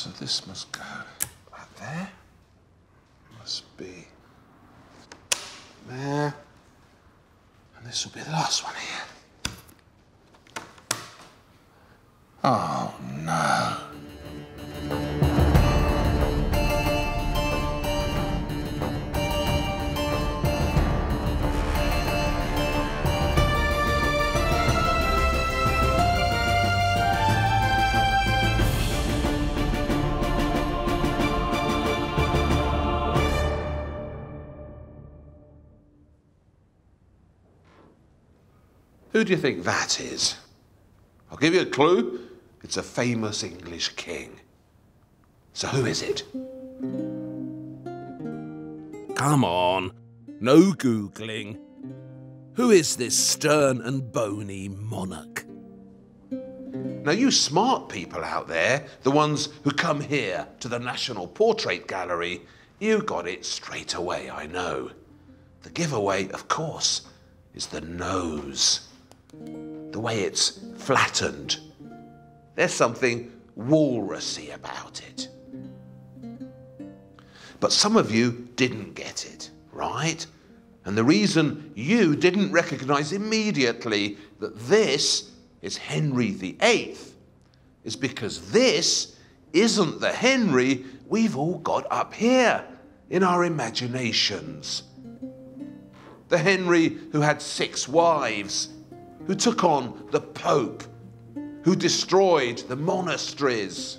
so this must go right there. Must be there. And this will be the last one here. Oh no. Who do you think that is? I'll give you a clue. It's a famous English king. So who is it? Come on, no Googling. Who is this stern and bony monarch? Now, you smart people out there, the ones who come here to the National Portrait Gallery, you got it straight away, I know. The giveaway, of course, is the nose. The way it's flattened. There's something walrusy about it. But some of you didn't get it, right? And the reason you didn't recognize immediately that this is Henry VIII is because this isn't the Henry we've all got up here in our imaginations. The Henry who had six wives, who took on the Pope, who destroyed the monasteries.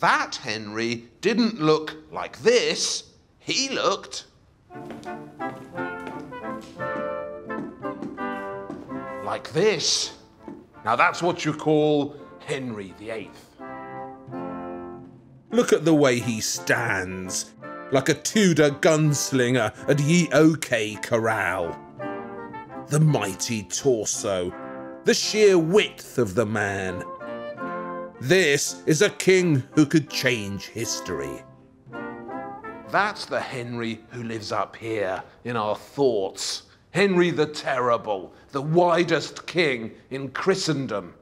That Henry didn't look like this. He looked like this. Now that's what you call Henry VIII. Look at the way he stands, like a Tudor gunslinger at Ye OK Corral. The mighty torso, the sheer width of the man. This is a king who could change history. That's the Henry who lives up here in our thoughts. Henry the Terrible, the widest king in Christendom.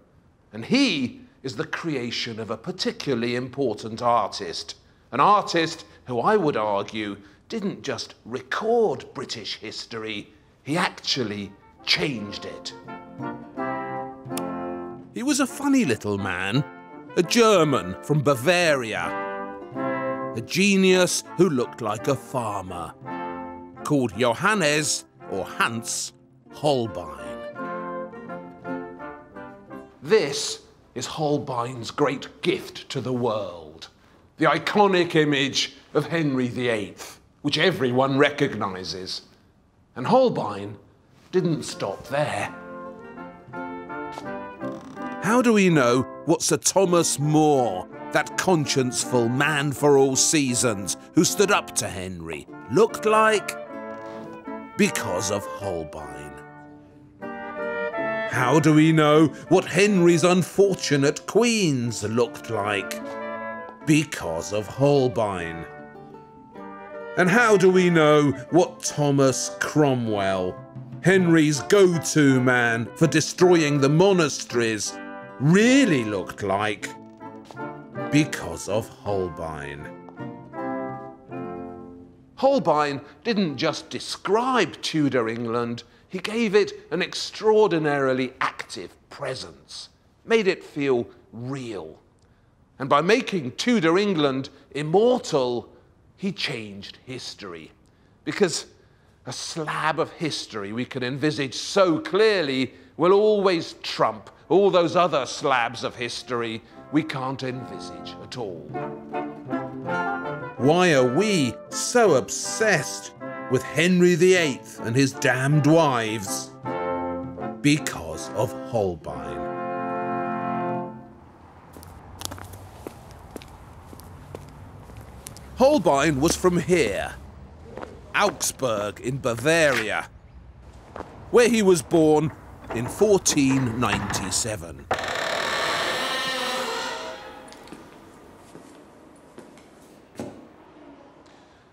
And he is the creation of a particularly important artist. An artist who I would argue didn't just record British history, he actually changed it. He was a funny little man, a German from Bavaria, a genius who looked like a farmer, called Johannes or Hans Holbein. This is Holbein's great gift to the world. The iconic image of Henry VIII, which everyone recognises. And Holbein didn't stop there. How do we know what Sir Thomas More, that conscienceful man for all seasons who stood up to Henry, looked like? Because of Holbein. How do we know what Henry's unfortunate queens looked like? Because of Holbein. And how do we know what Thomas Cromwell, Henry's go to man for destroying the monasteries, really looked like? Because of Holbein. Holbein didn't just describe Tudor England, he gave it an extraordinarily active presence, made it feel real. And by making Tudor England immortal, he changed history. Because a slab of history we can envisage so clearly will always trump all those other slabs of history we can't envisage at all. Why are we so obsessed with Henry VIII and his damned wives? Because of Holbein. Holbein was from here, Augsburg in Bavaria, where he was born in 1497.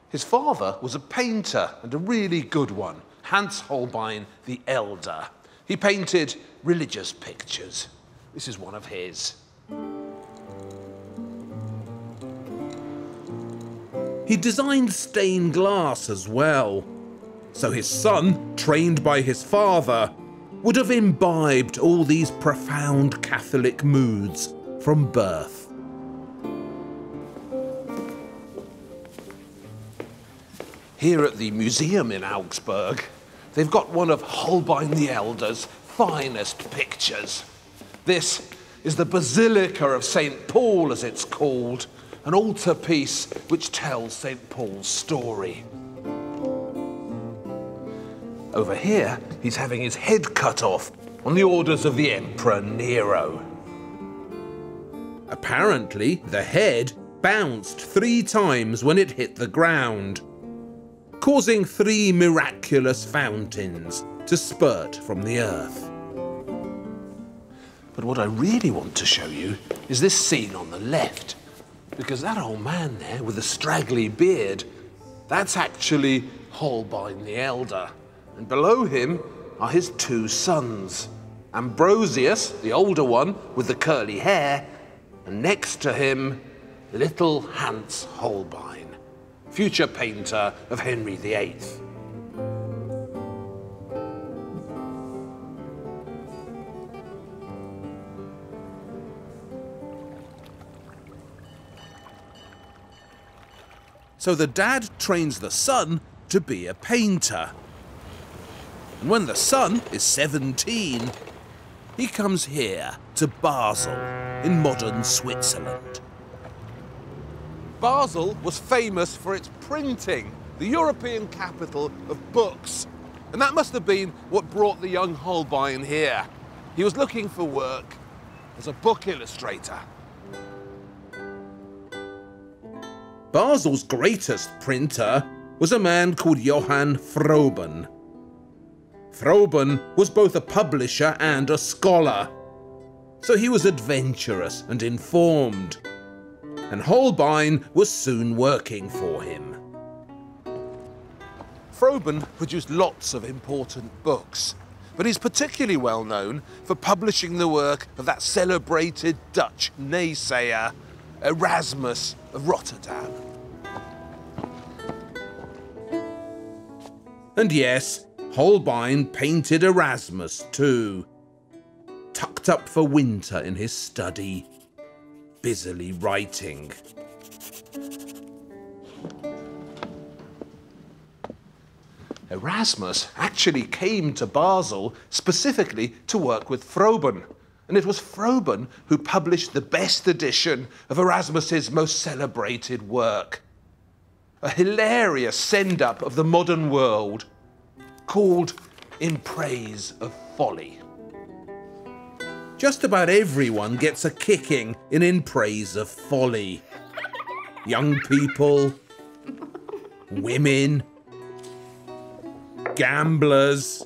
His father was a painter and a really good one, Hans Holbein the Elder. He painted religious pictures, This is one of his. He designed stained glass as well. So his son, trained by his father, would have imbibed all these profound Catholic moods from birth. Here at the museum in Augsburg, they've got one of Holbein the Elder's finest pictures. This is the Basilica of St. Paul, as it's called, an altarpiece which tells St. Paul's story. Over here, he's having his head cut off on the orders of the Emperor Nero. Apparently, the head bounced three times when it hit the ground, causing three miraculous fountains to spurt from the earth. But what I really want to show you is this scene on the left. Because that old man there with the straggly beard, that's actually Holbein the Elder. And below him are his two sons Ambrosius, the older one with the curly hair, and next to him, little Hans Holbein, future painter of Henry VIII. So the dad trains the son to be a painter. And when the son is 17, he comes here to Basel in modern Switzerland. Basel was famous for its printing, the European capital of books. And that must have been what brought the young Holbein here. He was looking for work as a book illustrator. Basel's greatest printer was a man called Johann Froben. Froben was both a publisher and a scholar, so he was adventurous and informed, and Holbein was soon working for him. Froben produced lots of important books, but he's particularly well known for publishing the work of that celebrated Dutch naysayer, Erasmus of Rotterdam. And yes, Holbein painted Erasmus too, tucked up for winter in his study, busily writing. Erasmus actually came to Basel specifically to work with Froben. And it was Froben who published the best edition of Erasmus's most celebrated work. A hilarious send up of the modern world called In Praise of Folly. Just about everyone gets a kicking in In Praise of Folly. Young people, women, gamblers.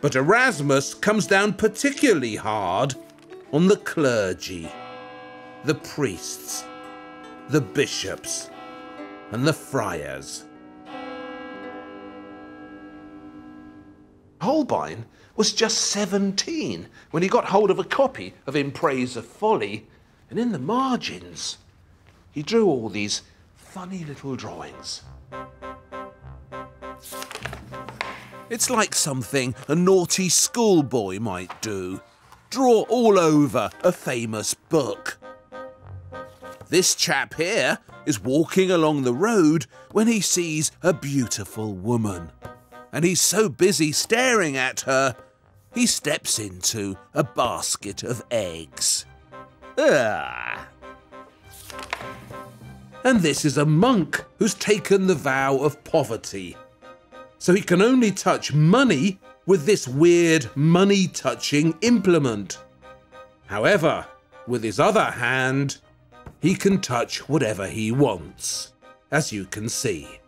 But Erasmus comes down particularly hard on the clergy, the priests, the bishops, and the friars. Holbein was just 17 when he got hold of a copy of In Praise of Folly, and in the margins, he drew all these funny little drawings. It's like something a naughty schoolboy might do. Draw all over a famous book. This chap here is walking along the road when he sees a beautiful woman. And he's so busy staring at her, he steps into a basket of eggs. Ah. And this is a monk who's taken the vow of poverty so he can only touch money with this weird money touching implement. However, with his other hand, he can touch whatever he wants, as you can see.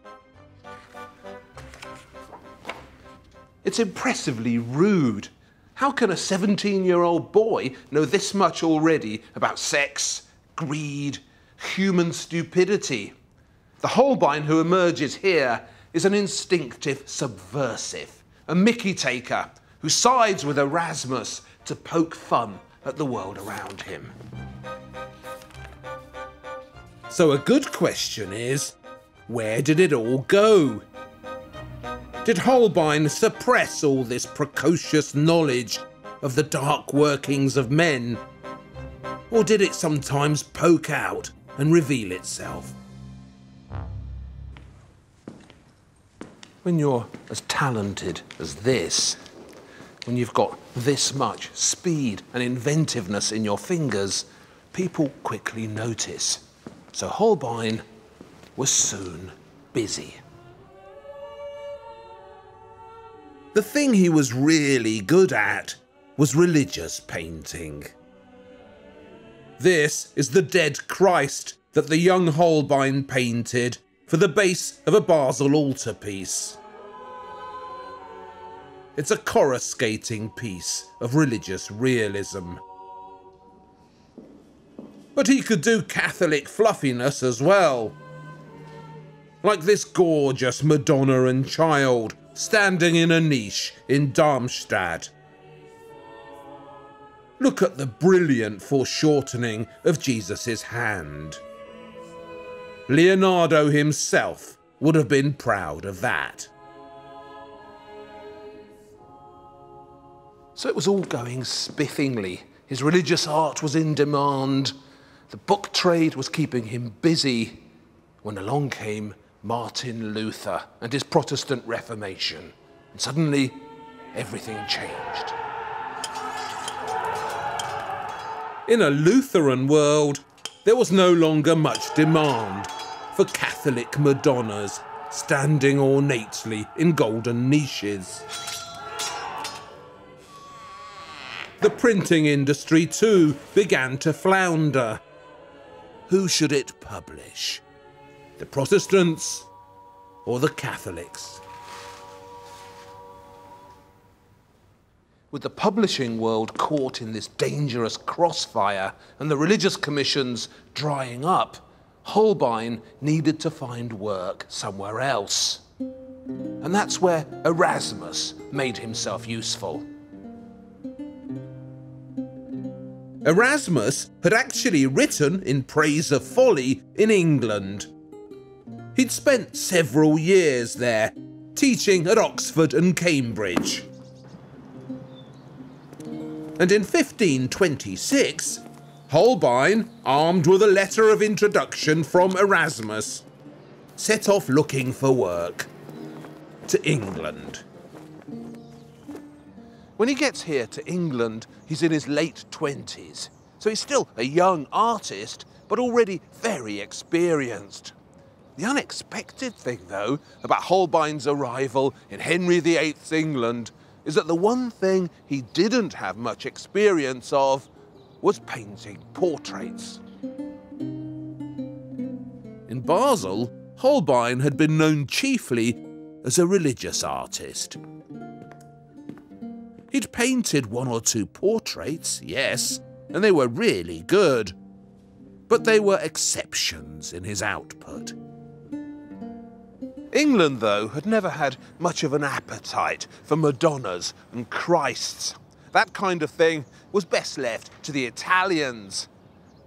It's impressively rude. How can a 17 year old boy know this much already about sex, greed, human stupidity? The Holbein who emerges here is an instinctive subversive, a mickey taker who sides with Erasmus to poke fun at the world around him. So a good question is, where did it all go? Did Holbein suppress all this precocious knowledge of the dark workings of men? Or did it sometimes poke out and reveal itself? When you're as talented as this, when you've got this much speed and inventiveness in your fingers, people quickly notice. So Holbein was soon busy. The thing he was really good at was religious painting. This is the dead Christ that the young Holbein painted for the base of a Basel altarpiece. It's a coruscating piece of religious realism. But he could do Catholic fluffiness as well. Like this gorgeous Madonna and Child standing in a niche in Darmstadt. Look at the brilliant foreshortening of Jesus' hand. Leonardo himself would have been proud of that. So it was all going spiffingly. His religious art was in demand. The book trade was keeping him busy when along came Martin Luther and his Protestant Reformation. And suddenly, everything changed. In a Lutheran world, there was no longer much demand for Catholic Madonnas standing ornately in golden niches. The printing industry, too, began to flounder. Who should it publish? the Protestants or the Catholics. With the publishing world caught in this dangerous crossfire and the religious commissions drying up, Holbein needed to find work somewhere else. And that's where Erasmus made himself useful. Erasmus had actually written in praise of folly in England He'd spent several years there, teaching at Oxford and Cambridge. And in 1526, Holbein, armed with a letter of introduction from Erasmus, set off looking for work to England. When he gets here to England, he's in his late 20s. So he's still a young artist, but already very experienced. The unexpected thing, though, about Holbein's arrival in Henry VIII's England is that the one thing he didn't have much experience of was painting portraits. In Basel, Holbein had been known chiefly as a religious artist. He'd painted one or two portraits, yes, and they were really good. But they were exceptions in his output. England, though, had never had much of an appetite for Madonnas and Christs. That kind of thing was best left to the Italians.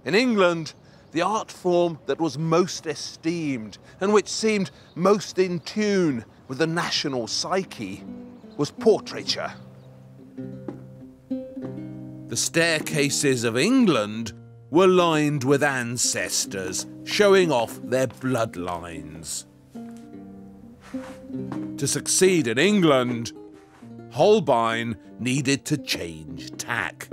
In England, the art form that was most esteemed and which seemed most in tune with the national psyche was portraiture. The staircases of England were lined with ancestors showing off their bloodlines. To succeed in England, Holbein needed to change tack.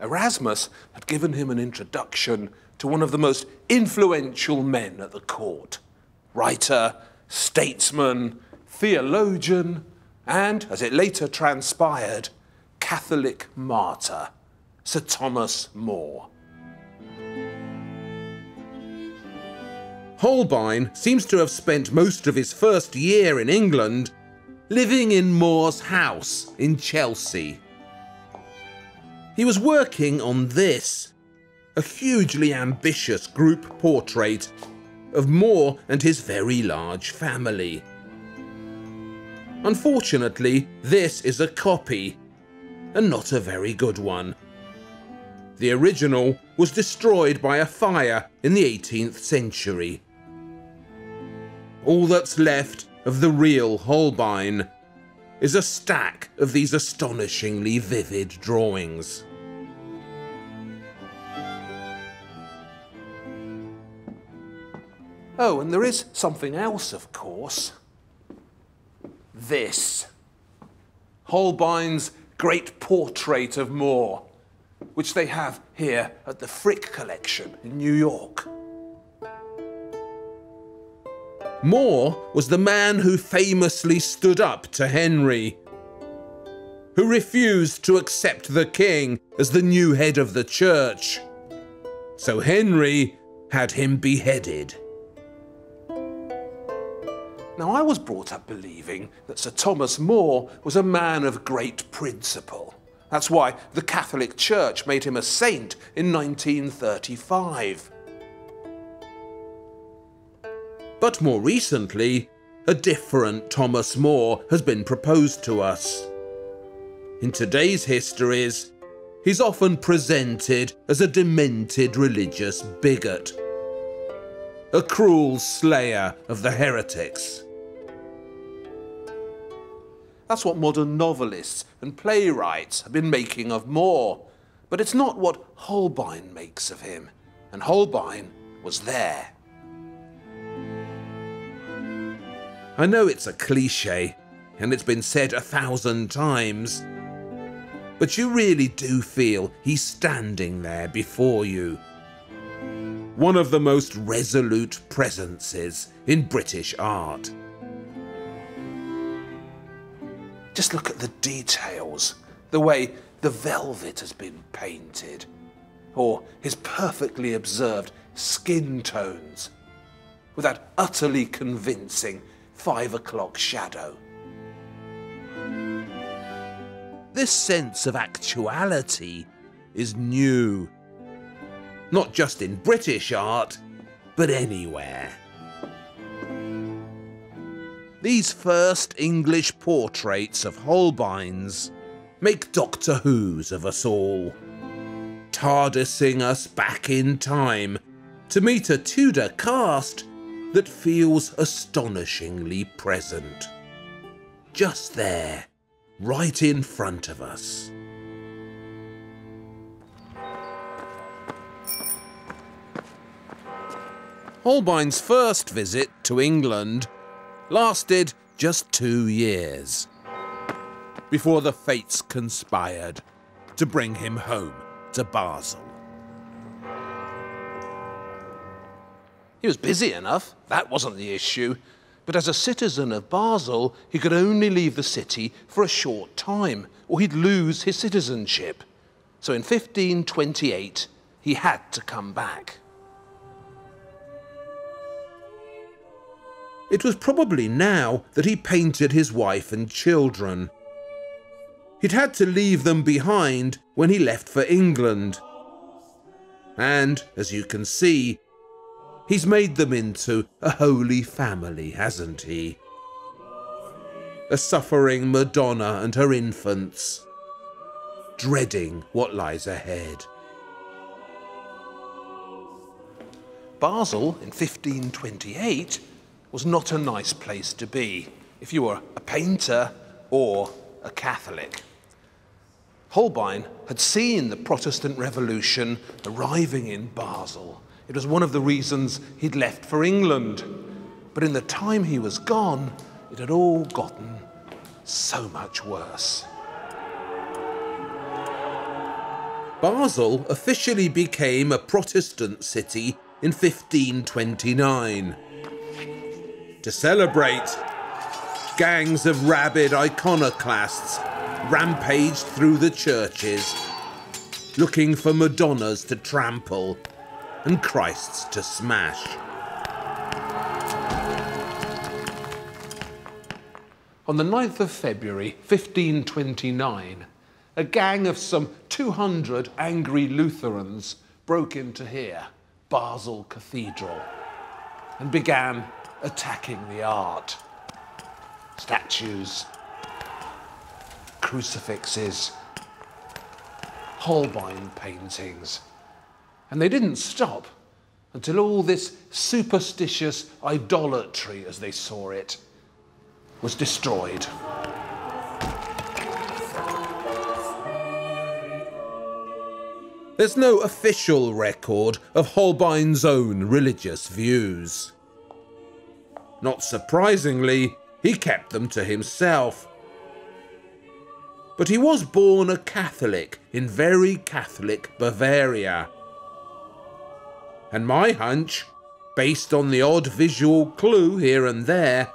Erasmus had given him an introduction to one of the most influential men at the court writer, statesman, theologian, and, as it later transpired, Catholic martyr, Sir Thomas More. Holbein seems to have spent most of his first year in England living in More's house in Chelsea. He was working on this, a hugely ambitious group portrait of Moore and his very large family. Unfortunately, this is a copy, and not a very good one. The original was destroyed by a fire in the 18th century. All that's left of the real Holbein is a stack of these astonishingly vivid drawings. Oh, and there is something else, of course. This. Holbein's great portrait of More, which they have here at the Frick Collection in New York. More was the man who famously stood up to Henry, who refused to accept the king as the new head of the church. So Henry had him beheaded. Now, I was brought up believing that Sir Thomas More was a man of great principle. That's why the Catholic Church made him a saint in 1935. But more recently, a different Thomas More has been proposed to us. In today's histories, he's often presented as a demented religious bigot, a cruel slayer of the heretics. That's what modern novelists and playwrights have been making of More. But it's not what Holbein makes of him. And Holbein was there. I know it's a cliche, and it's been said a thousand times, but you really do feel he's standing there before you. One of the most resolute presences in British art. Just look at the details, the way the velvet has been painted, or his perfectly observed skin tones, with that utterly convincing five o'clock shadow. This sense of actuality is new. Not just in British art, but anywhere. These first English portraits of Holbein's make Doctor Who's of us all, TARDISing us back in time to meet a Tudor cast that feels astonishingly present. Just there, right in front of us. Holbein's first visit to England lasted just two years before the fates conspired to bring him home to Basel. He was busy enough, that wasn't the issue. But as a citizen of Basel, he could only leave the city for a short time, or he'd lose his citizenship. So in 1528, he had to come back. It was probably now that he painted his wife and children. He'd had to leave them behind when he left for England. And, as you can see, he's made them into a holy family, hasn't he? A suffering Madonna and her infants, dreading what lies ahead. Basel in 1528 was not a nice place to be if you were a painter or a Catholic. Holbein had seen the Protestant Revolution arriving in Basel. It was one of the reasons he'd left for England. But in the time he was gone, it had all gotten so much worse. Basel officially became a Protestant city in 1529 to celebrate. Gangs of rabid iconoclasts rampaged through the churches, looking for Madonnas to trample and Christs to smash. On the 9th of February 1529, a gang of some 200 angry Lutherans broke into here, Basel Cathedral, and began attacking the art. statues, crucifixes, Holbein paintings. And they didn't stop until all this superstitious idolatry, as they saw it, was destroyed. There's no official record of Holbein's own religious views. Not surprisingly, he kept them to himself. But he was born a Catholic in very Catholic Bavaria. And my hunch, based on the odd visual clue here and there,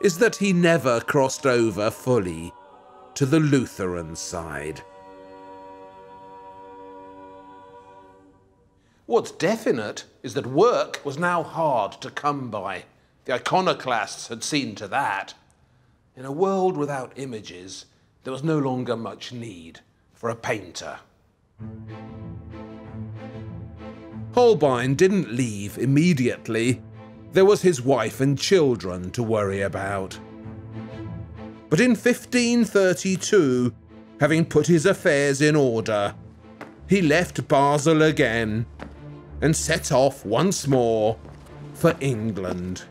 is that he never crossed over fully to the Lutheran side. What's definite is that work was now hard to come by. The iconoclasts had seen to that. In a world without images, there was no longer much need for a painter. Holbein didn't leave immediately. There was his wife and children to worry about. But in 1532, having put his affairs in order, he left Basel again and set off once more for England.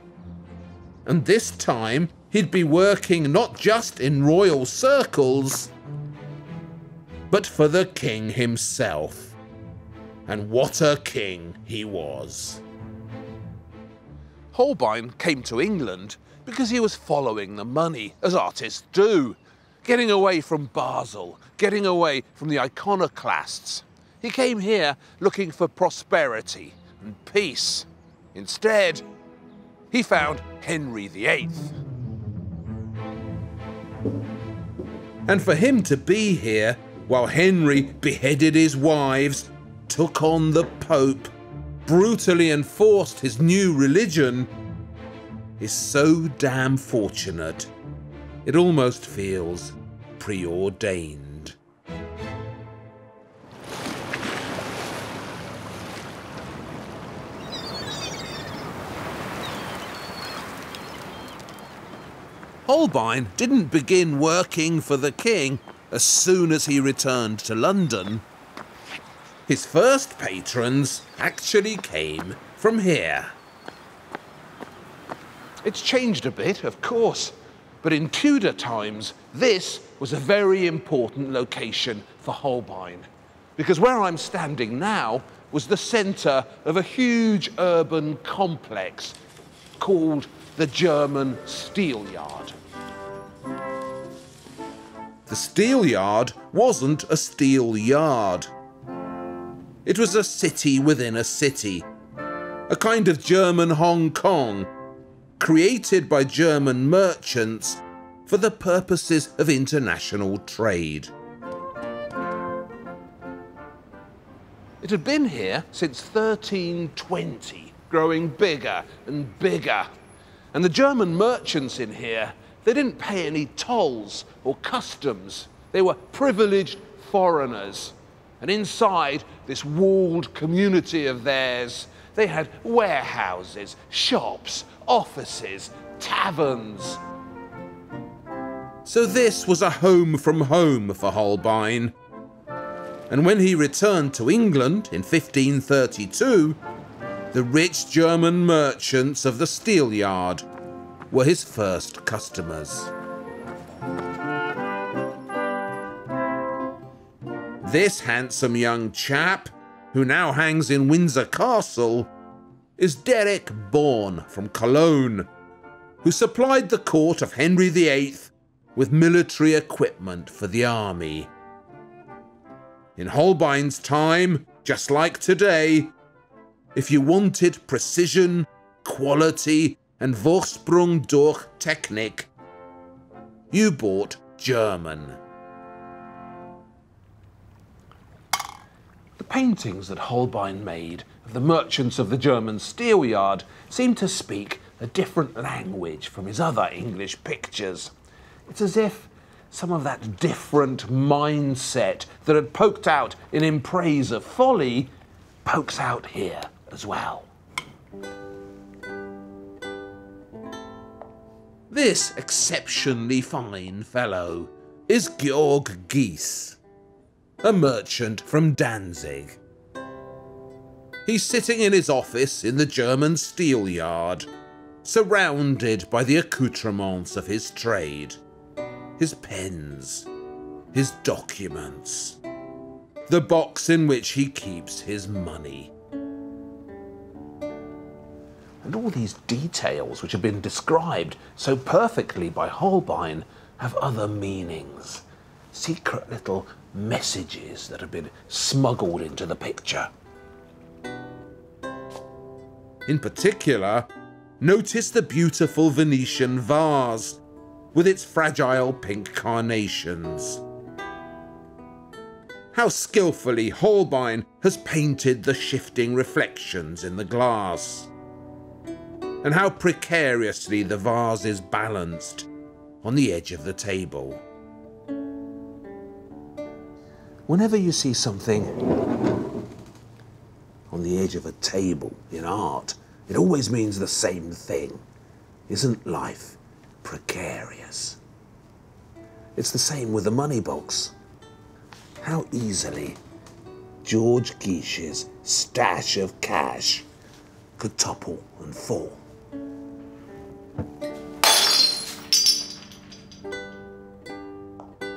And this time he'd be working not just in royal circles, but for the king himself. And what a king he was. Holbein came to England because he was following the money, as artists do, getting away from Basel, getting away from the iconoclasts. He came here looking for prosperity and peace. Instead, he found Henry VIII. And for him to be here while Henry beheaded his wives, took on the Pope, brutally enforced his new religion, is so damn fortunate. It almost feels preordained. Holbein didn't begin working for the king as soon as he returned to London. His first patrons actually came from here. It's changed a bit, of course, but in Tudor times, this was a very important location for Holbein. Because where I'm standing now was the centre of a huge urban complex called the German Steelyard. The steel yard wasn't a steel yard. It was a city within a city, a kind of German Hong Kong, created by German merchants for the purposes of international trade. It had been here since 1320, growing bigger and bigger. And the German merchants in here they didn't pay any tolls or customs. They were privileged foreigners. And inside this walled community of theirs, they had warehouses, shops, offices, taverns. So this was a home from home for Holbein. And when he returned to England in 1532, the rich German merchants of the Steelyard were his first customers. This handsome young chap, who now hangs in Windsor Castle, is Derek Born from Cologne, who supplied the court of Henry VIII with military equipment for the army. In Holbein's time, just like today, if you wanted precision, quality, and Vorsprung durch Technik. You bought German. Paintings that Holbein made of the merchants of the German steel yard seem to speak a different language from his other English pictures. It's as if some of that different mindset that had poked out in In Praise of Folly pokes out here as well. This exceptionally fine fellow is Georg Gisze, a merchant from Danzig. He's sitting in his office in the German steel yard, surrounded by the accoutrements of his trade his pens, his documents, the box in which he keeps his money. And all these details which have been described so perfectly by Holbein have other meanings, secret little messages that have been smuggled into the picture. In particular, notice the beautiful Venetian vase with its fragile pink carnations. How skillfully Holbein has painted the shifting reflections in the glass. And how precariously the vase is balanced on the edge of the table. Whenever you see something on the edge of a table in art, it always means the same thing. Isn't life precarious? It's the same with the money box. How easily George Gisze's stash of cash could topple and fall.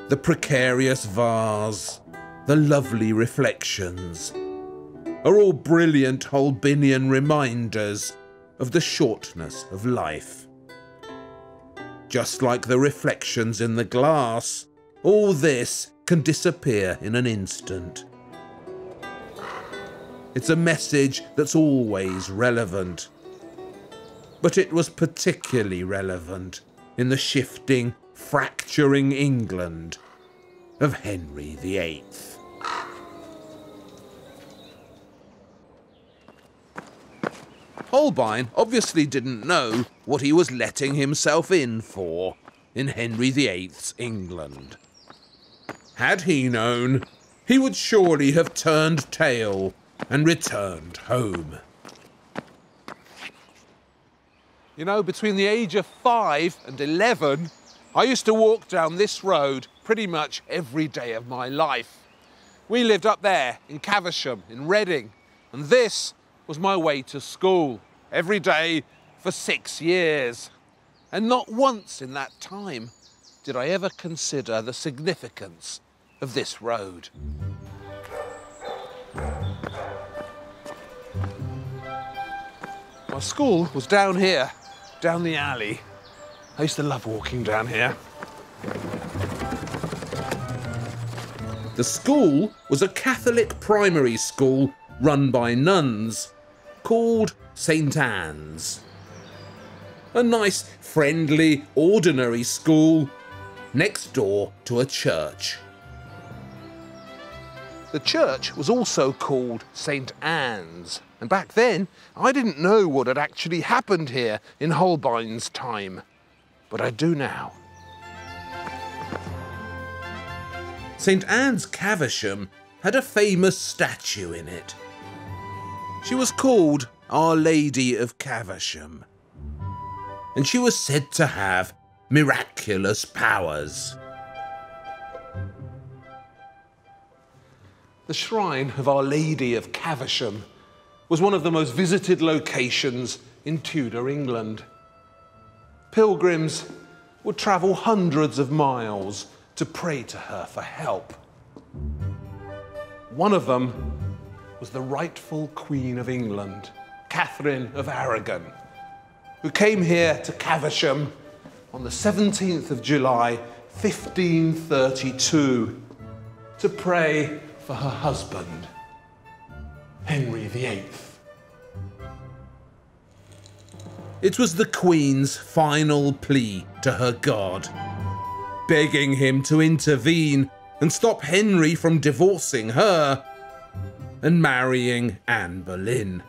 The precarious vase, the lovely reflections, are all brilliant Holbeinian reminders of the shortness of life. Just like the reflections in the glass, all this can disappear in an instant. It's a message that's always relevant. But it was particularly relevant in the shifting, fracturing England of Henry VIII. Holbein obviously didn't know what he was letting himself in for in Henry VIII's England. Had he known, he would surely have turned tail and returned home. You know, between the age of five and 11, I used to walk down this road pretty much every day of my life. We lived up there in Caversham, in Reading, and this was my way to school every day for six years. And not once in that time did I ever consider the significance of this road. My school was down here, down the alley. I used to love walking down here. The school was a Catholic primary school run by nuns called St. Anne's. A nice, friendly, ordinary school next door to a church. The church was also called St. Anne's, and back then I didn't know what had actually happened here in Holbein's time, but I do now. St. Anne's Caversham had a famous statue in it. She was called Our Lady of Caversham, and she was said to have miraculous powers. The shrine of Our Lady of Caversham was one of the most visited locations in Tudor England. Pilgrims would travel hundreds of miles to pray to her for help. One of them was the rightful Queen of England, Catherine of Aragon, who came here to Caversham on the 17th of July, 1532, to pray for her husband, Henry VIII. It was the Queen's final plea to her God, begging him to intervene and stop Henry from divorcing her and marrying Anne Boleyn.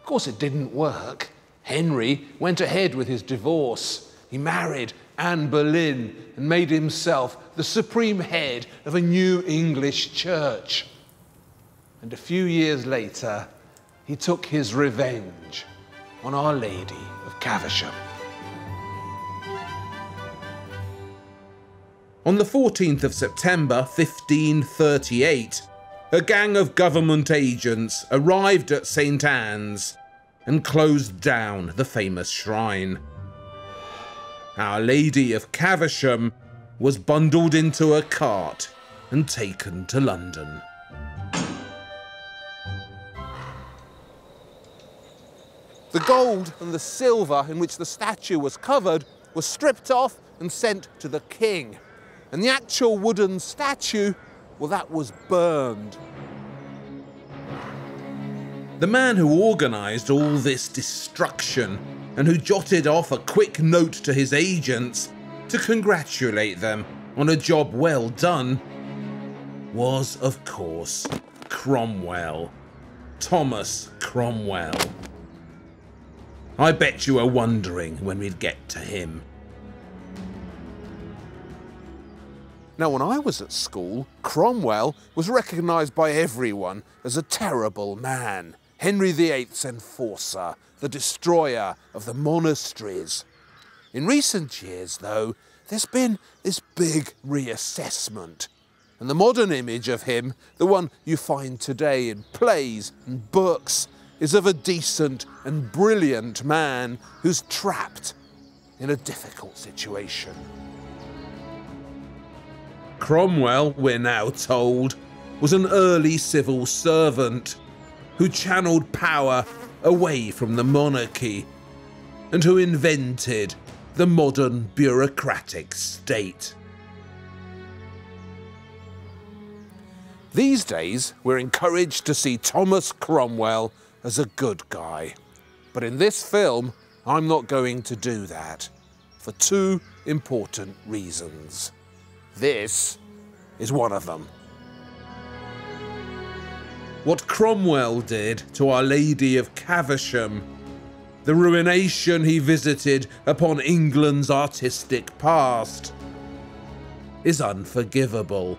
Of course, it didn't work. Henry went ahead with his divorce. He married Anne Boleyn and made himself the supreme head of a new English church. And a few years later, he took his revenge on Our Lady of Caversham. On the 14th of September 1538, a gang of government agents arrived at St Anne's and closed down the famous shrine. Our Lady of Caversham was bundled into a cart and taken to London. The gold and the silver in which the statue was covered were stripped off and sent to the king. And the actual wooden statue, well, that was burned. The man who organised all this destruction and who jotted off a quick note to his agents to congratulate them on a job well done was, of course, Cromwell. Thomas Cromwell. I bet you were wondering when we'd get to him. Now, when I was at school, Cromwell was recognised by everyone as a terrible man. Henry VIII's enforcer, the destroyer of the monasteries. In recent years, though, there's been this big reassessment. And the modern image of him, the one you find today in plays and books, is of a decent and brilliant man who's trapped in a difficult situation. Cromwell, we're now told, was an early civil servant who channeled power away from the monarchy and who invented the modern bureaucratic state. These days, we're encouraged to see Thomas Cromwell as a good guy. But in this film, I'm not going to do that for two important reasons. This is one of them. What Cromwell did to Our Lady of Caversham, the ruination he visited upon England's artistic past, is unforgivable.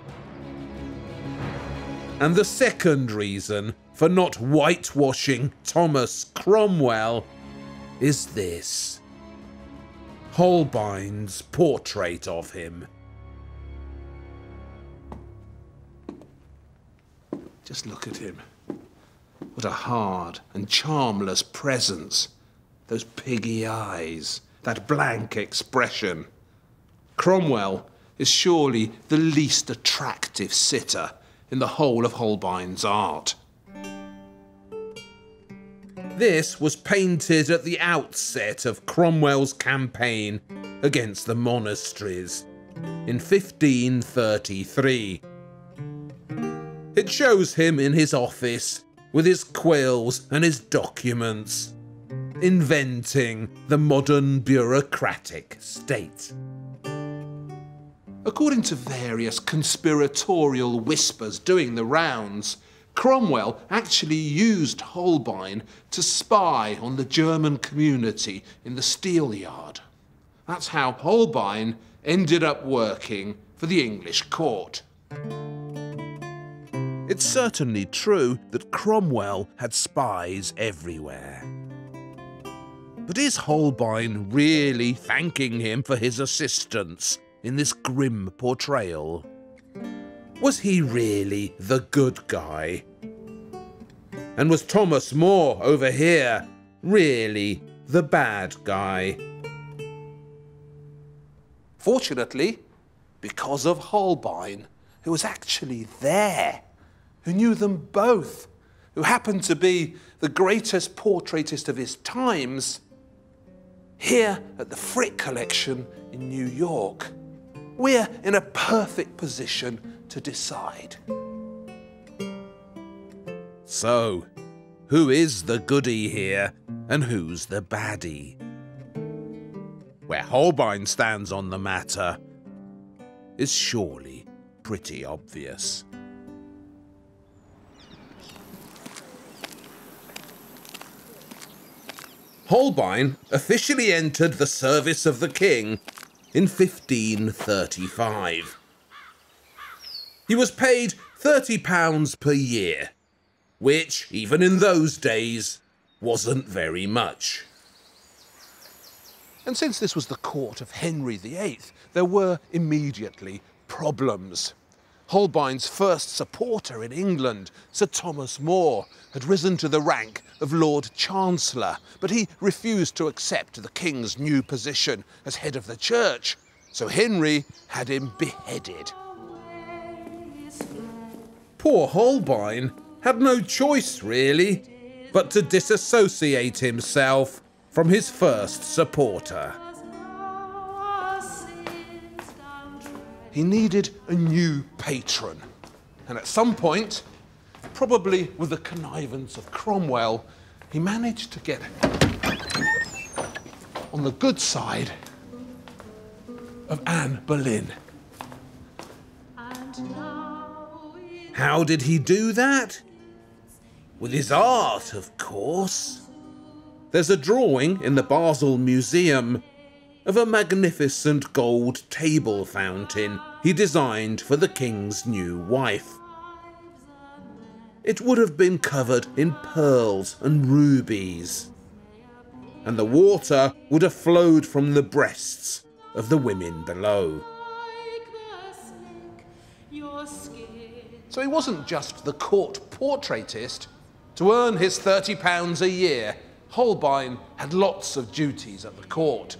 And the second reason for not whitewashing Thomas Cromwell is this Holbein's portrait of him. Just look at him. What a hard and charmless presence. Those piggy eyes, that blank expression. Cromwell is surely the least attractive sitter in the whole of Holbein's art. This was painted at the outset of Cromwell's campaign against the monasteries in 1533. It shows him in his office with his quills and his documents, inventing the modern bureaucratic state. According to various conspiratorial whispers doing the rounds, Cromwell actually used Holbein to spy on the German community in the Steelyard. That's how Holbein ended up working for the English court. It's certainly true that Cromwell had spies everywhere. But is Holbein really thanking him for his assistance in this grim portrayal? Was he really the good guy? And was Thomas More over here really the bad guy? Fortunately, because of Holbein, who was actually there who knew them both, who happened to be the greatest portraitist of his times, here at the Frick Collection in New York, we're in a perfect position to decide. So, who is the goody here and who's the baddie? Where Holbein stands on the matter is surely pretty obvious. Holbein officially entered the service of the king in 1535. He was paid £30 per year, which, even in those days, wasn't very much. And since this was the court of Henry VIII, there were immediately problems. Holbein's first supporter in England, Sir Thomas More, had risen to the rank of Lord Chancellor, but he refused to accept the King's new position as head of the church, so Henry had him beheaded. Poor Holbein had no choice, really, but to disassociate himself from his first supporter. He needed a new patron, and at some point, probably with the connivance of Cromwell, he managed to get on the good side of Anne Boleyn. How did he do that? With his art, of course. There's a drawing in the Basel Museum of a magnificent gold table fountain he designed for the king's new wife. It would have been covered in pearls and rubies, and the water would have flowed from the breasts of the women below. So he wasn't just the court portraitist. To earn his £30 a year, Holbein had lots of duties at the court.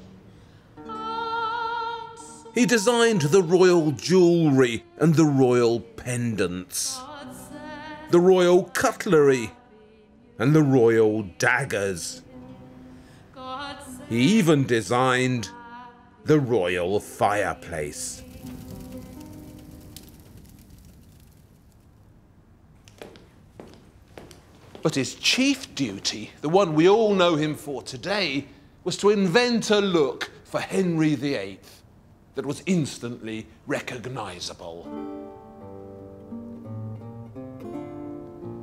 He designed the royal jewellery and the royal pendants, the royal cutlery and the royal daggers. He even designed the royal fireplace. But his chief duty, the one we all know him for today, was to invent a look for Henry VIII that was instantly recognizable.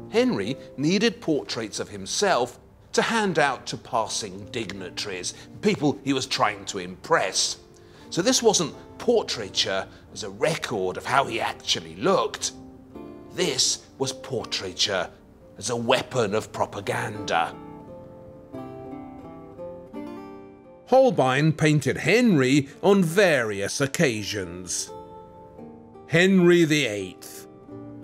Henry needed portraits of himself to hand out to passing dignitaries, people he was trying to impress. So this wasn't portraiture as a record of how he actually looked. This was portraiture as a weapon of propaganda. Holbein painted Henry on various occasions. Henry VIII,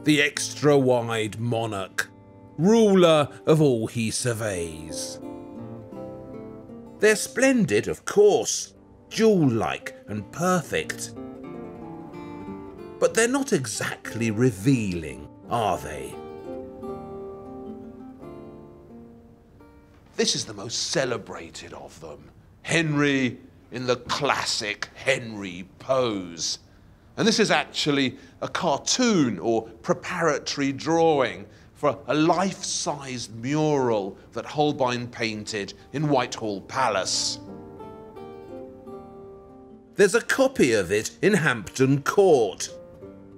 the extra wide monarch, ruler of all he surveys. They're splendid, of course, jewel like and perfect. But they're not exactly revealing, are they? This is the most celebrated of them. Henry in the classic Henry pose. And this is actually a cartoon or preparatory drawing for a life sized mural that Holbein painted in Whitehall Palace. There's a copy of it in Hampton Court.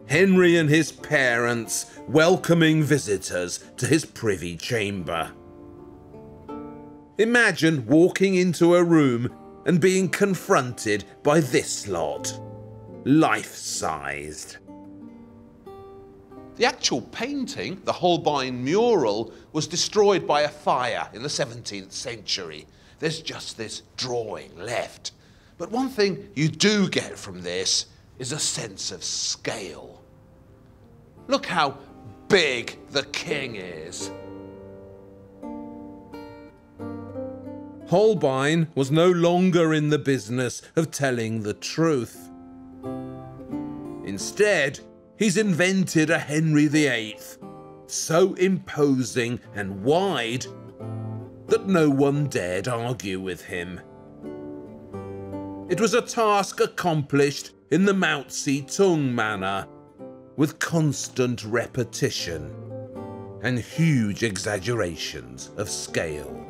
Henry and his parents welcoming visitors to his privy chamber. Imagine walking into a room and being confronted by this lot. Life sized. The actual painting, the Holbein mural, was destroyed by a fire in the 17th century. There's just this drawing left. But one thing you do get from this is a sense of scale. Look how big the king is. Holbein was no longer in the business of telling the truth. Instead, he's invented a Henry VIII, so imposing and wide that no one dared argue with him. It was a task accomplished in the Mao Zedong manner, with constant repetition and huge exaggerations of scale.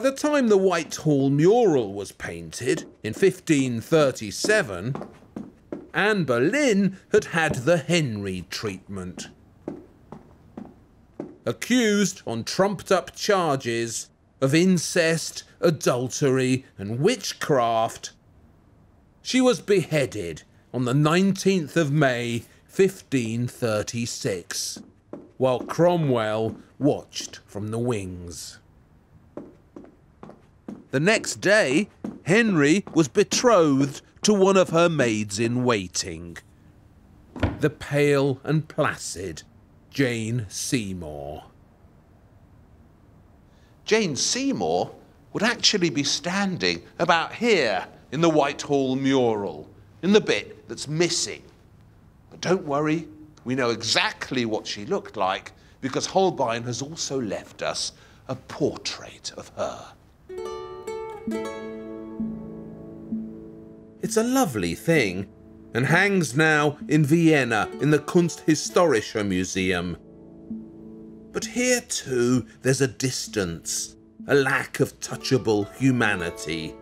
By the time the Whitehall mural was painted in 1537, Anne Boleyn had had the Henry treatment. Accused on trumped up charges of incest, adultery, and witchcraft, she was beheaded on the 19th of May 1536, while Cromwell watched from the wings. The next day, Henry was betrothed to one of her maids in waiting, the pale and placid Jane Seymour. Jane Seymour would actually be standing about here in the Whitehall mural, in the bit that's missing. But don't worry, we know exactly what she looked like because Holbein has also left us a portrait of her. It's a lovely thing and hangs now in Vienna in the Kunsthistorische Museum. But here too there's a distance, a lack of touchable humanity.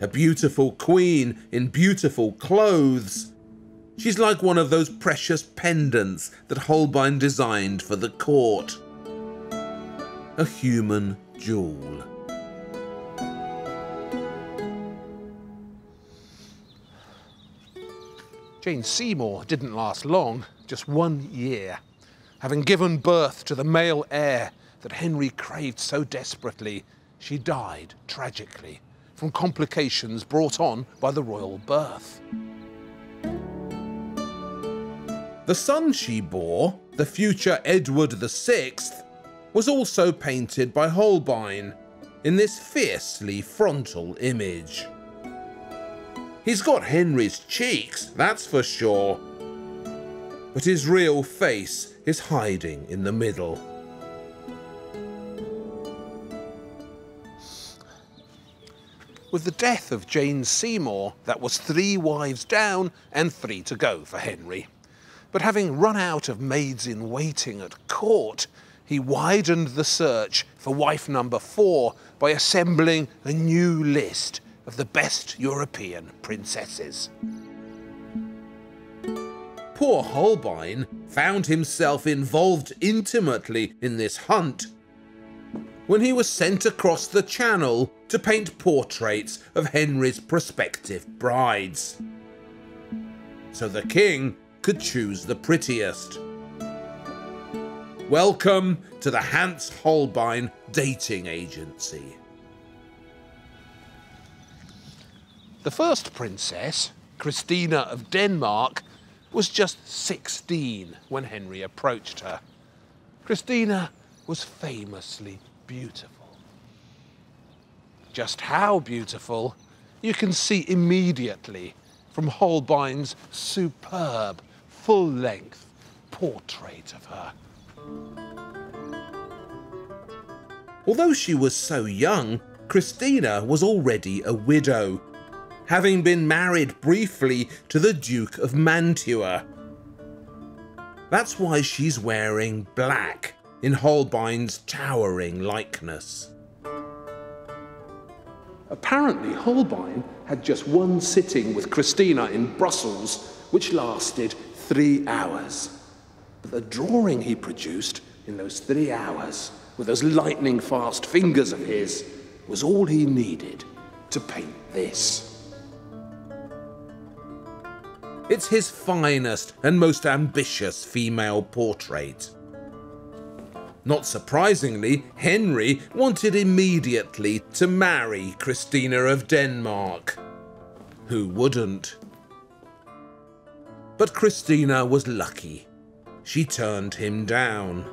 A beautiful queen in beautiful clothes. She's like one of those precious pendants that Holbein designed for the court. A human jewel. Jane Seymour didn't last long, just one year. Having given birth to the male heir that Henry craved so desperately, she died tragically from complications brought on by the royal birth. The son she bore, the future Edward VI, was also painted by Holbein in this fiercely frontal image. He's got Henry's cheeks, that's for sure. But his real face is hiding in the middle. With the death of Jane Seymour, that was three wives down and three to go for Henry. But having run out of maids in waiting at court, he widened the search for wife number four by assembling a new list of the best European princesses. Poor Holbein found himself involved intimately in this hunt when he was sent across the channel to paint portraits of Henry's prospective brides. So the king could choose the prettiest. Welcome to the Hans Holbein Dating Agency. The first princess, Christina of Denmark, was just 16 when Henry approached her. Christina was famously beautiful. Just how beautiful you can see immediately from Holbein's superb full-length portrait of her. Although she was so young, Christina was already a widow having been married briefly to the Duke of Mantua. That's why she's wearing black in Holbein's towering likeness. Apparently, Holbein had just one sitting with Christina in Brussels, which lasted three hours. But the drawing he produced in those three hours, with those lightning fast fingers of his, was all he needed to paint this. It's his finest and most ambitious female portrait. Not surprisingly, Henry wanted immediately to marry Christina of Denmark. Who wouldn't? But Christina was lucky. She turned him down.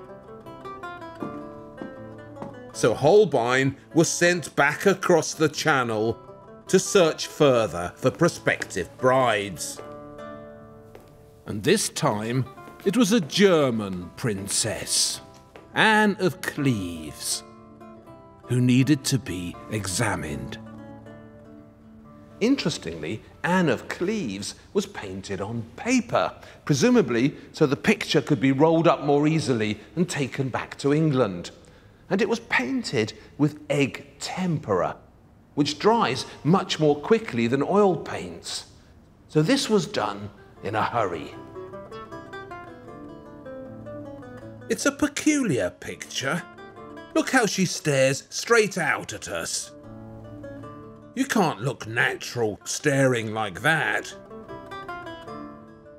So Holbein was sent back across the channel to search further for prospective brides and this time it was a German princess, Anne of Cleves, who needed to be examined. Interestingly, Anne of Cleves was painted on paper, presumably so the picture could be rolled up more easily and taken back to England. And it was painted with egg tempera, which dries much more quickly than oil paints. So this was done in a hurry. It's a peculiar picture. Look how she stares straight out at us. You can't look natural staring like that.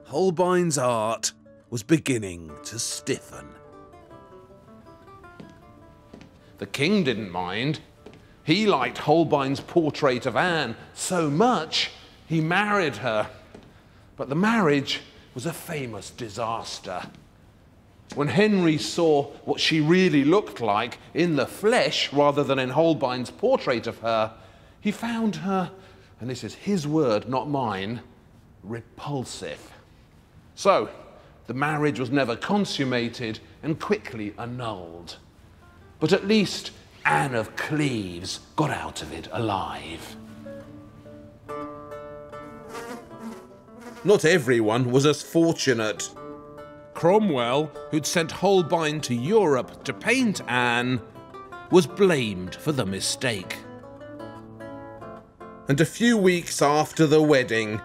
Holbein's art was beginning to stiffen. The king didn't mind. He liked Holbein's portrait of Anne so much, he married her. But the marriage was a famous disaster. When Henry saw what she really looked like in the flesh rather than in Holbein's portrait of her, he found her, and this is his word, not mine, repulsive. So, the marriage was never consummated and quickly annulled. But at least Anne of Cleves got out of it alive. Not everyone was as fortunate. Cromwell, who'd sent Holbein to Europe to paint Anne, was blamed for the mistake. And a few weeks after the wedding,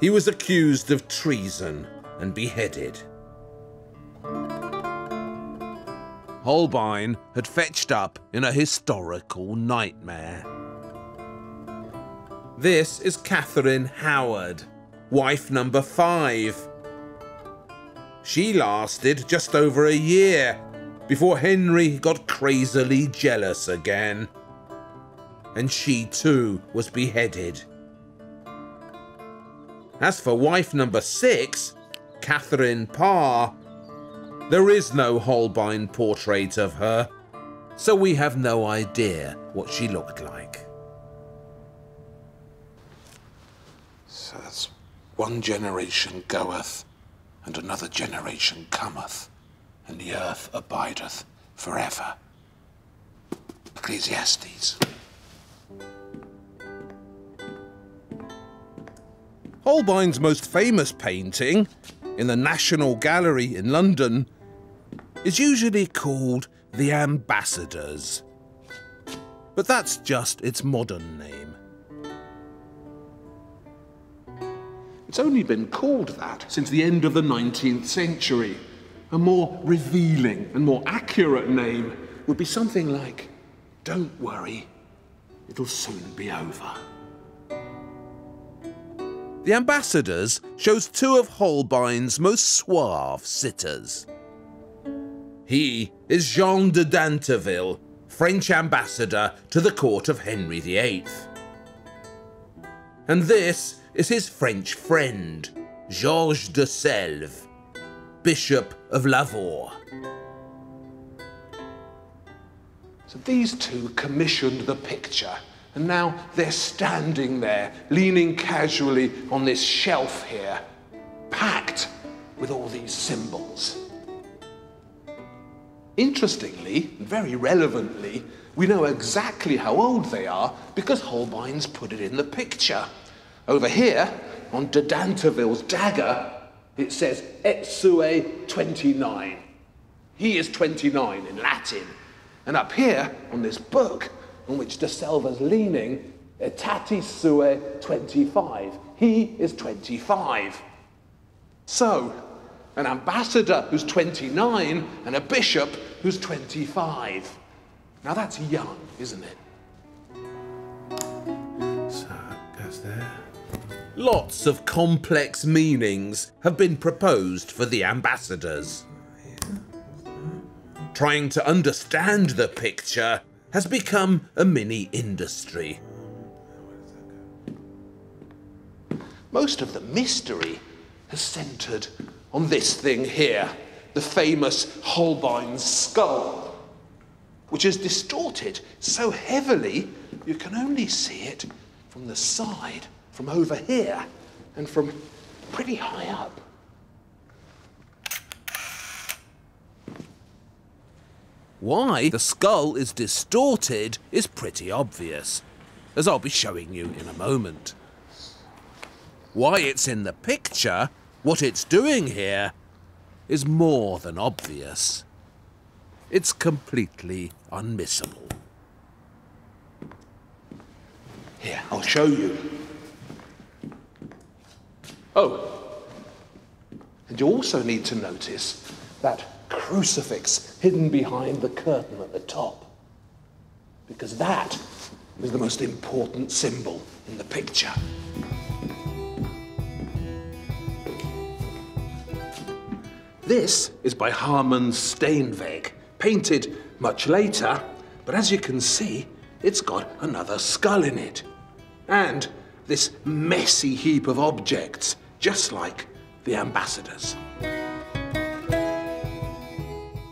he was accused of treason and beheaded. Holbein had fetched up in a historical nightmare. This is Catherine Howard, wife number five. She lasted just over a year before Henry got crazily jealous again. And she too was beheaded. As for wife number six, Catherine Parr, there is no Holbein portrait of her, so we have no idea what she looked like. One generation goeth, and another generation cometh, and the earth abideth forever. Ecclesiastes. Holbein's most famous painting, in the National Gallery in London, is usually called The Ambassadors. But that's just its modern name. It's only been called that since the end of the 19th century. A more revealing and more accurate name would be something like Don't worry, it'll soon be over. The Ambassadors shows two of Holbein's most suave sitters. He is Jean de Dinteville, French ambassador to the court of Henry VIII. And this is his French friend, Georges de Selve, Bishop of Lavaur. So these two commissioned the picture, and now they're standing there, leaning casually on this shelf here, packed with all these symbols. Interestingly, and very relevantly, we know exactly how old they are because Holbein's put it in the picture. Over here, on de Dinteville's dagger, it says et sue 29. He is 29 in Latin. And up here, on this book, on which de Selve's leaning, etati sue 25. He is 25. So, an ambassador who's 29 and a bishop who's 25. Now that's young, isn't it? There. Lots of complex meanings have been proposed for the ambassadors. Trying to understand the picture has become a mini industry. Most of the mystery has centered on this thing here, the famous Holbein skull, which is distorted so heavily you can only see it from the side, from over here, and from pretty high up. Why the skull is distorted is pretty obvious, as I'll be showing you in a moment. Why it's in the picture, what it's doing here, is more than obvious. It's completely unmissable. Here, I'll show you. Oh, and you also need to notice that crucifix hidden behind the curtain at the top. Because that is the most important symbol in the picture. This is by Harmen Steenwyck, painted much later, but as you can see, it's got another skull in it. And this messy heap of objects, just like the ambassadors.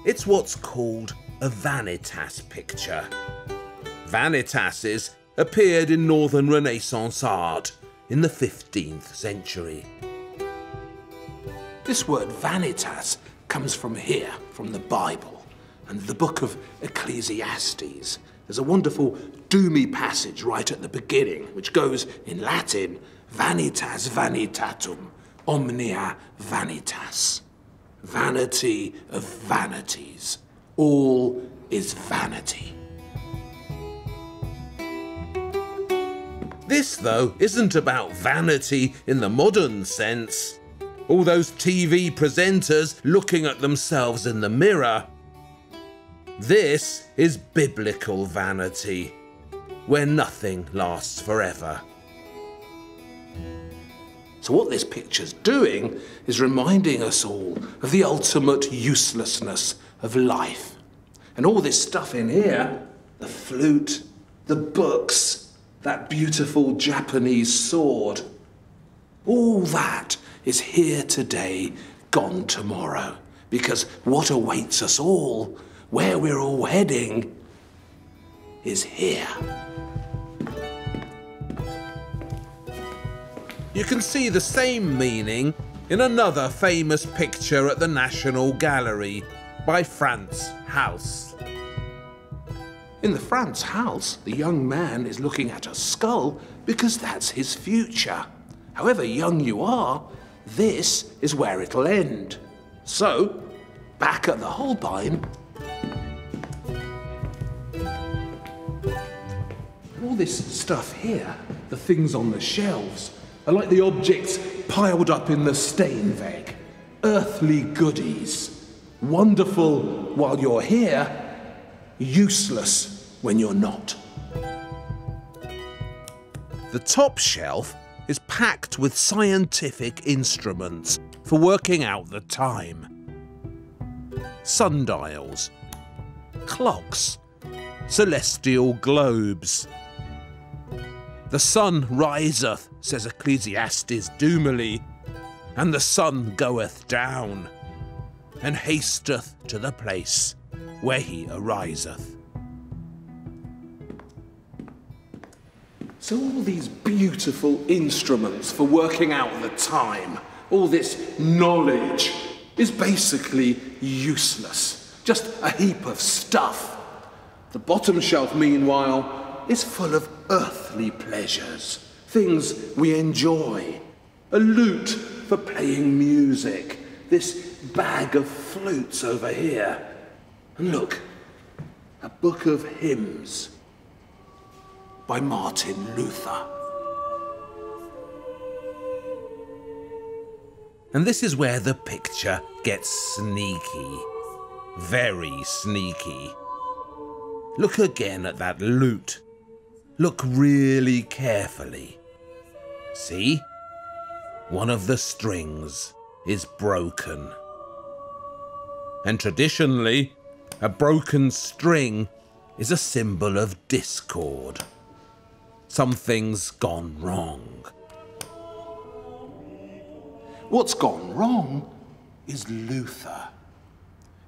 It's what's called a vanitas picture. Vanitases appeared in Northern Renaissance art in the 15th century. This word vanitas comes from here, from the Bible and the book of Ecclesiastes. There's a wonderful doomy passage right at the beginning, which goes in Latin, vanitas vanitatum, omnia vanitas. Vanity of vanities. All is vanity. This, though, isn't about vanity in the modern sense. All those TV presenters looking at themselves in the mirror. This is biblical vanity, where nothing lasts forever. So, what this picture's doing is reminding us all of the ultimate uselessness of life. And all this stuff in here the flute, the books, that beautiful Japanese sword all that is here today, gone tomorrow. Because what awaits us all, where we're all heading, is here. You can see the same meaning in another famous picture at the National Gallery by Frans Hals. In the Frans Hals, the young man is looking at a skull because that's his future. However young you are, this is where it'll end. So, back at the Holbein, this stuff here, the things on the shelves, are like the objects piled up in the Steenwyck. Earthly goodies. Wonderful while you're here, useless when you're not. The top shelf is packed with scientific instruments for working out the time. Sundials, clocks, celestial globes. The sun riseth, says Ecclesiastes doomily, and the sun goeth down, and hasteth to the place where he ariseth. So, all these beautiful instruments for working out the time, all this knowledge, is basically useless. Just a heap of stuff. The bottom shelf, meanwhile, is full of earthly pleasures, things we enjoy. A lute for playing music, this bag of flutes over here. And look, a book of hymns by Martin Luther. And this is where the picture gets sneaky. Very sneaky. Look again at that lute. Look really carefully. See? One of the strings is broken. And traditionally, a broken string is a symbol of discord. Something's gone wrong. What's gone wrong is Luther.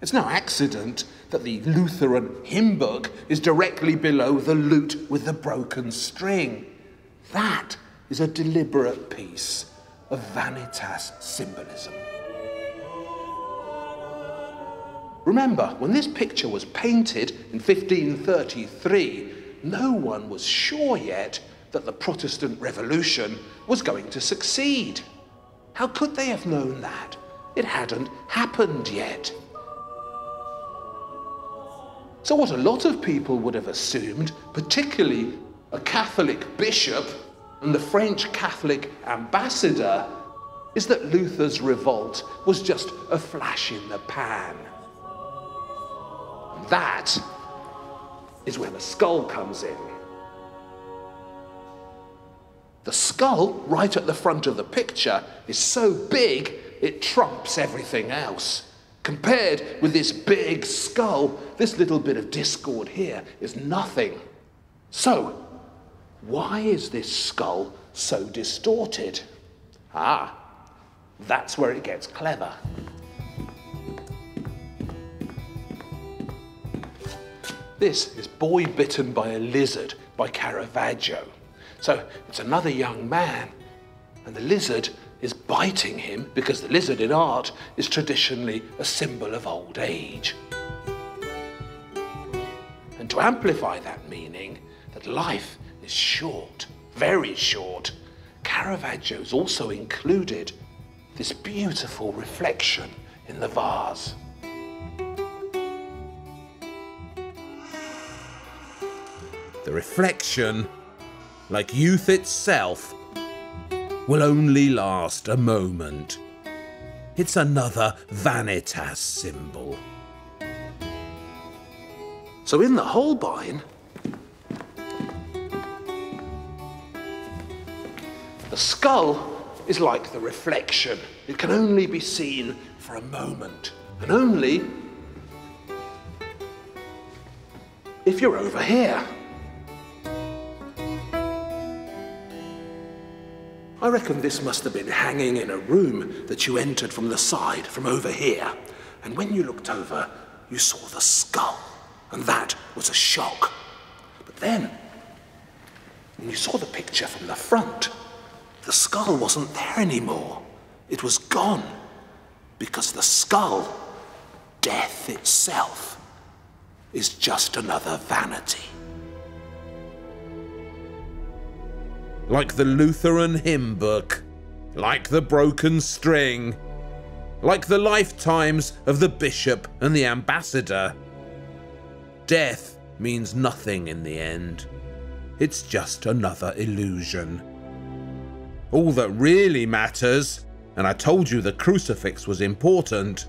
It's no accident that the Lutheran hymn book is directly below the lute with the broken string. That is a deliberate piece of vanitas symbolism. Remember, when this picture was painted in 1533, no one was sure yet that the Protestant Revolution was going to succeed. How could they have known that? It hadn't happened yet. So, what a lot of people would have assumed, particularly a Catholic bishop and the French Catholic ambassador, is that Luther's revolt was just a flash in the pan. That is where the skull comes in. The skull, right at the front of the picture, is so big it trumps everything else. Compared with this big skull, this little bit of discord here is nothing. So, why is this skull so distorted? Ah, that's where it gets clever. This is Boy Bitten by a Lizard by Caravaggio. So it's another young man, and the lizard is biting him because the lizard in art is traditionally a symbol of old age. And to amplify that meaning, that life is short, very short, Caravaggio's also included this beautiful reflection in the vase. The reflection, like youth itself, will only last a moment. It's another vanitas symbol. So in the Holbein, the skull is like the reflection. It can only be seen for a moment, and only if you're over here. I reckon this must have been hanging in a room that you entered from the side, from over here. And when you looked over, you saw the skull. And that was a shock. But then, when you saw the picture from the front, the skull wasn't there anymore. It was gone. Because the skull, death itself, is just another vanity. Like the Lutheran hymn book, like the broken string, like the lifetimes of the bishop and the ambassador. Death means nothing in the end. It's just another illusion. All that really matters, and I told you the crucifix was important,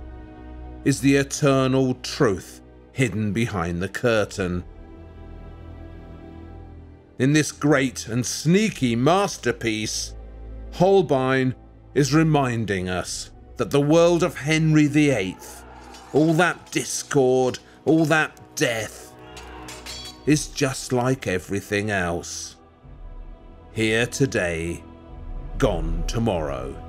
is the eternal truth hidden behind the curtain. In this great and sneaky masterpiece, Holbein is reminding us that the world of Henry VIII, all that discord, all that death, is just like everything else. Here today, gone tomorrow.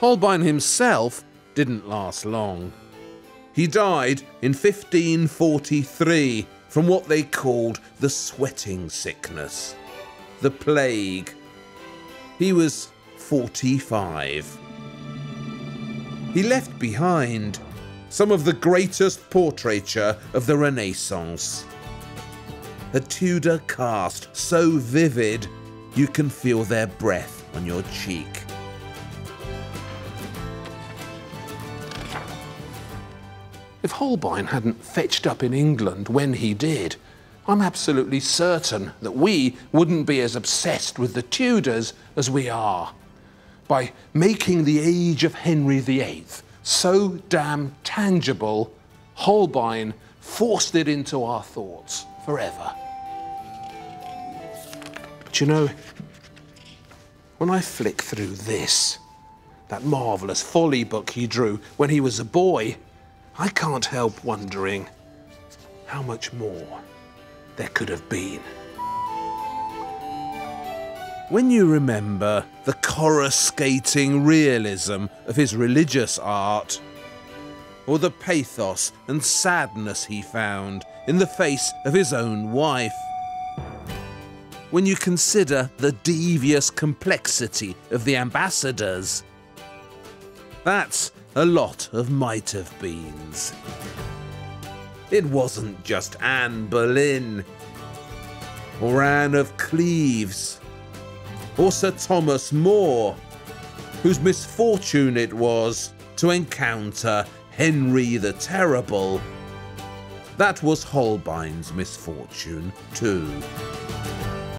Holbein himself didn't last long. He died in 1543 from what they called the sweating sickness, the plague. He was 45. He left behind some of the greatest portraiture of the Renaissance. A Tudor cast so vivid you can feel their breath on your cheek. If Holbein hadn't fetched up in England when he did, I'm absolutely certain that we wouldn't be as obsessed with the Tudors as we are. By making the age of Henry VIII so damn tangible, Holbein forced it into our thoughts forever. But you know, when I flick through this, that marvellous folly book he drew when he was a boy, I can't help wondering how much more there could have been. When you remember the coruscating realism of his religious art, or the pathos and sadness he found in the face of his own wife, when you consider the devious complexity of the ambassadors, that's a lot of might have beens. It wasn't just Anne Boleyn, or Anne of Cleves, or Sir Thomas More, whose misfortune it was to encounter Henry the Terrible. That was Holbein's misfortune, too.